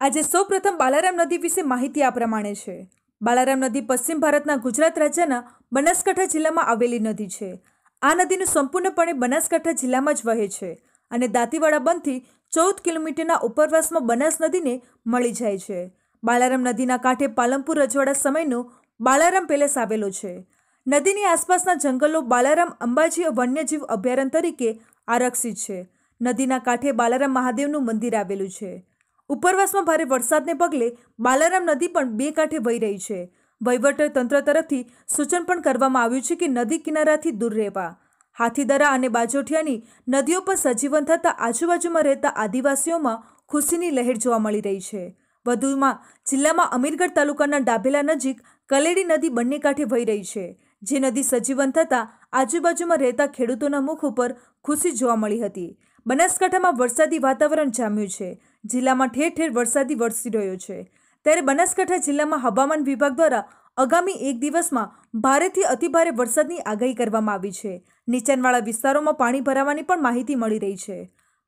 આજે સૌપ્રથમ બાલારામ નદી વિશે માહિતી આ પ્રમાણે છે. બાલારામ નદી પશ્ચિમ ભારતના ગુજરાત રાજ્યના બનાસકાંઠા જિલ્લામાં આવેલી નદી છે. આ નદીનું સંપૂર્ણપણે બનાસકાંઠા જિલ્લામાં જ વહે છે અને દાંતીવાડા બંધથી ચૌદ કિલોમીટરના ઉપરવાસમાં બનાસ નદીને મળી જાય છે. બાલારામ નદીના કાંઠે પાલનપુર રજવાડા સમયનો બાલારામ પેલેસ આવેલો છે. નદીની આસપાસના જંગલો બાલારામ અંબાજી વન્યજીવ અભયારણ્ય તરીકે આરક્ષિત છે. નદીના કાંઠે બાલારામ મહાદેવનું મંદિર આવેલું છે. ઉપરવાસમાં ભારે વરસાદને પગલે બાલારામ નદી પણ બે કાંઠે વહી રહી છે. વહીવટ તંત્ર તરફથી સૂચન પણ કરવામાં આવ્યું છે કે નદી કિનારાથી દૂર રહેવા. હાથીદરા અને બાજોઠિયાની નદીઓ પર સજીવન થતાં આજુબાજુમાં રહેતા આદિવાસીઓમાં ખુશીની લહેર જોવા મળી રહી છે. વધુમાં જિલ્લામાં અમીરગઢ તાલુકાના ડાભેલા નજીક કલેડી નદી બંને કાંઠે વહી રહી છે, જે નદી સજીવન થતાં આજુબાજુમાં રહેતા ખેડૂતોના મુખ ઉપર ખુશી જોવા મળી હતી. બનાસકાંઠામાં વરસાદી વાતાવરણ જામ્યું છે. જિલ્લામાં ઠેર ઠેર વરસાદી વરસી રહ્યો છે. ત્યારે બનાસકાંઠા જિલ્લામાં હવામાન વિભાગ દ્વારા આગામી એક દિવસમાં ભારેથી અતિભારે વરસાદની આગાહી કરવામાં આવી છે. નીચાણવાળા વિસ્તારોમાં પાણી ભરાવાની પણ માહિતી મળી રહી છે.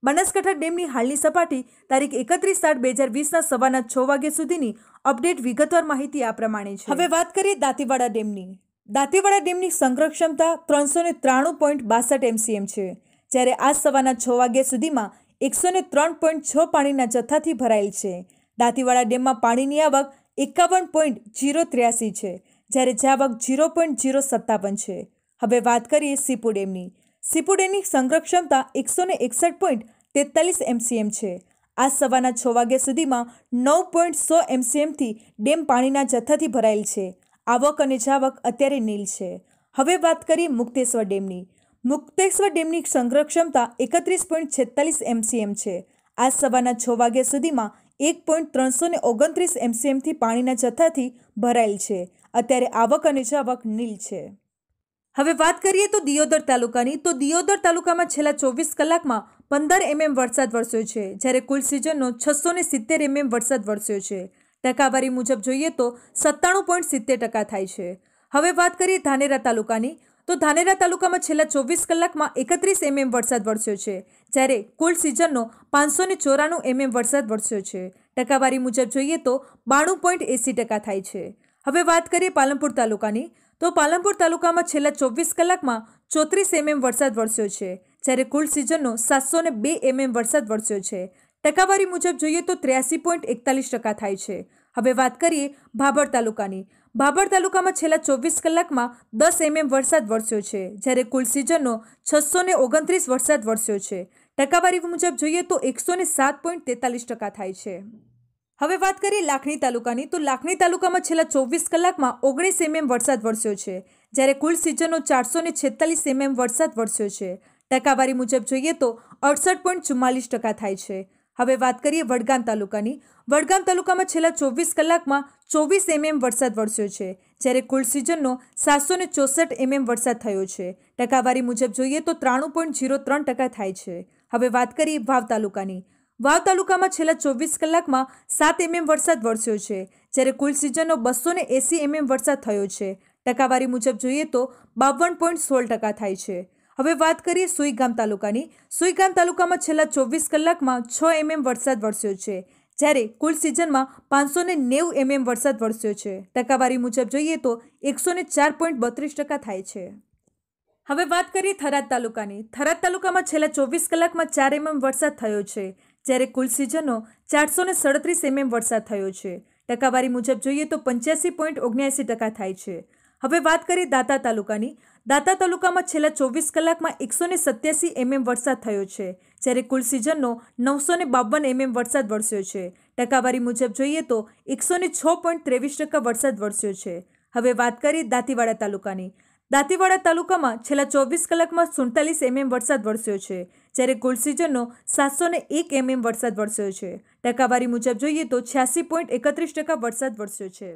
બનાસકાંઠા ડેમની હાલની સપાટી તારીખ એકત્રીસ આઠ બે હજાર વીસના સવારના છ વાગ્યા સુધીની અપડેટ વિગતવાર માહિતી આ પ્રમાણે છે. હવે વાત કરીએ દાંતીવાડા ડેમની. દાંતીવાડા ડેમની સંગ્રહ ક્ષમતા ત્રણસો ને ત્રાણું પોઈન્ટ બાસઠ એમસીએમ છે. જ્યારે આજ સવારના છ વાગ્યા સુધીમાં એકસો ને ત્રણ પોઈન્ટ છ પાણીના જથ્થાથી ભરાયેલ છે. દાંતીવાડા ડેમમાં પાણીની આવક એકાવન પોઈન્ટ જીરો ત્ર્યાસી છે, જ્યારે જાવક જીરો પોઈન્ટ જીરો સત્તાવન છે. હવે વાત કરીએ સીપુ ડેમની. સીપુ ડેમની સંગ્રહ ક્ષમતા એકસો ને એકસઠ પોઈન્ટ તેતાલીસ એમસીએમ છે. આજ સવારના છ વાગ્યા સુધીમાં નવ પોઈન્ટ સો એમસીએમથી ડેમ પાણીના જથ્થાથી ભરાયેલ છે. આવક અને જાવક અત્યારે નીલ છે. હવે વાત કરીએ મુક્તેશ્વર ડેમની. મુક્તેશ્વર ડેમની સંગ્રહ ક્ષમતા એકત્રીસ પોઈન્ટ છેતાલીસ એમસીએમ છે. આજ સવારના છ વાગ્યા સુધીમાં એક પોઈન્ટ ત્રણસો ને ઓગણત્રીસ એમસીએમથી પાણીના જથ્થાથી ભરાયેલ છે. અત્યારે આવક અને જાવક નીલ છે. હવે વાત કરીએ તો દિયોદર તાલુકાની. તો દિયોદર તાલુકામાં છેલ્લા ચોવીસ કલાકમાં પંદર એમએમ વરસાદ વરસ્યો છે, જ્યારે કુલ સિઝનનો છસો ને સિત્તેર એમએમ વરસાદ વરસ્યો છે. ટકાવારી મુજબ જોઈએ તો સત્તાણું પોઈન્ટ સિત્તેર ટકા થાય છે. હવે વાત કરીએ ધાનેરા તાલુકાની. તો ધાનેરા તાલુકામાં છેલ્લા ચોવીસ કલાકમાં એકત્રીસ એમએમ વરસાદ વરસ્યો છે, જ્યારે કુલ સિઝનનો પાંચસો ને ચોરાણું એમએમ વરસાદ વરસ્યો છે. ટકાવારી મુજબ જોઈએ તો બાણું પોઈન્ટ એંસી ટકા થાય છે. હવે વાત કરીએ પાલનપુર તાલુકાની. તો પાલનપુર તાલુકામાં છેલ્લા ચોવીસ કલાકમાં ચોત્રીસ એમએમ વરસાદ વરસ્યો છે, જ્યારે કુલ સિઝનનો સાતસો ને બે એમએમ વરસાદ વરસ્યો છે. ટકાવારી મુજબ જોઈએ તો ત્ર્યાસી પોઈન્ટ એકતાલીસ ટકા થાય છે. હવે વાત કરીએ ભાભર તાલુકાની. ભાભર તાલુકામાં છેલ્લા ચોવીસ કલાકમાં દસ એમએમ વરસાદ વરસ્યો છે, જ્યારે કુલ સિઝનનો છસો ને ઓગણત્રીસ વરસાદ વરસ્યો છે. ટકાવારી મુજબ જોઈએ તો એકસો ને સાત પોઈન્ટ તેતાલીસ ટકા થાય છે. હવે વાત કરીએ લાખણી તાલુકાની, તો લાખણી તાલુકામાં છેલ્લા ચોવીસ કલાકમાં ઓગણીસ એમએમ વરસાદ વરસ્યો છે, જ્યારે કુલ સિઝનનો ચારસો ને છેતાલીસ એમએમ વરસાદ વરસ્યો છે. ટકાવારી મુજબ જોઈએ તો અડસઠ પોઈન્ટ ચુમ્માલીસ ટકા થાય છે. હવે વાત કરીએ વડગામ તાલુકાની. વડગામ તાલુકામાં છેલ્લા ચોવીસ કલાકમાં ચોવીસ એમએમ વરસાદ વરસ્યો છે, જ્યારે કુલ સિઝનનો સાતસો ને ચોસઠ એમએમ વરસાદ થયો છે. ટકાવારી મુજબ જોઈએ તો ત્રાણું પોઈન્ટ જીરો ત્રણ ટકા થાય છે. હવે વાત કરીએ વાવ તાલુકાની. વાવ તાલુકામાં છેલ્લા ચોવીસ કલાકમાં સાત એમએમ વરસાદ વરસ્યો છે, જ્યારે કુલ સિઝનનો બસો ને એસી એમએમ વરસાદ થયો છે. ટકાવારી મુજબ જોઈએ તો બાવન પોઈન્ટ સોળ ટકા થાય છે. હવે વાત કરીએ સુઈગામ તાલુકાની. સુઈગામ તાલુકામાં છેલ્લા ચોવીસ કલાકમાં છ એમએમ વરસાદ વરસ્યો છે, જ્યારે કુલ સિઝનમાં પાંચસો ને નેવું એમએમ વરસાદ વરસ્યો છે. ટકાવારી મુજબ જોઈએ તો એકસો ને ચાર પોઈન્ટ બત્રીસ ટકા થાય છે. હવે વાત કરીએ થરાદ તાલુકાની. થરાદ તાલુકામાં છેલ્લા ચોવીસ કલાકમાં ચાર એમએમ વરસાદ થયો છે, જ્યારે કુલ સિઝનનો ચારસો ને સડત્રીસ એમએમ વરસાદ થયો છે. ટકાવારી મુજબ જોઈએ તો પંચ્યાસી પોઈન્ટ ઓગણ્યાસી ટકા થાય છે. હવે વાત કરીએ દાતા તાલુકાની. દાતા તાલુકામાં છેલ્લા ચોવીસ કલાકમાં એકસો ને સત્યાસી એમએમ વરસાદ થયો છે, જ્યારે કુલ સિઝનનો નવસો ને બાવન એમએમ વરસાદ વરસ્યો છે. ટકાવારી મુજબ જોઈએ તો એકસો ને છ પોઈન્ટ ત્રેવીસ ટકા વરસાદ વરસ્યો છે. હવે વાત કરીએ દાંતીવાડા તાલુકાની. દાંતીવાડા તાલુકામાં છેલ્લા ચોવીસ કલાકમાં સુડતાલીસ એમએમ વરસાદ વરસ્યો છે, જ્યારે કુલ સિઝનનો સાતસો ને એક એમએમ વરસાદ વરસ્યો છે. ટકાવારી મુજબ જોઈએ તો છ્યાસી પોઈન્ટ એકત્રીસ ટકા વરસાદ વરસ્યો છે.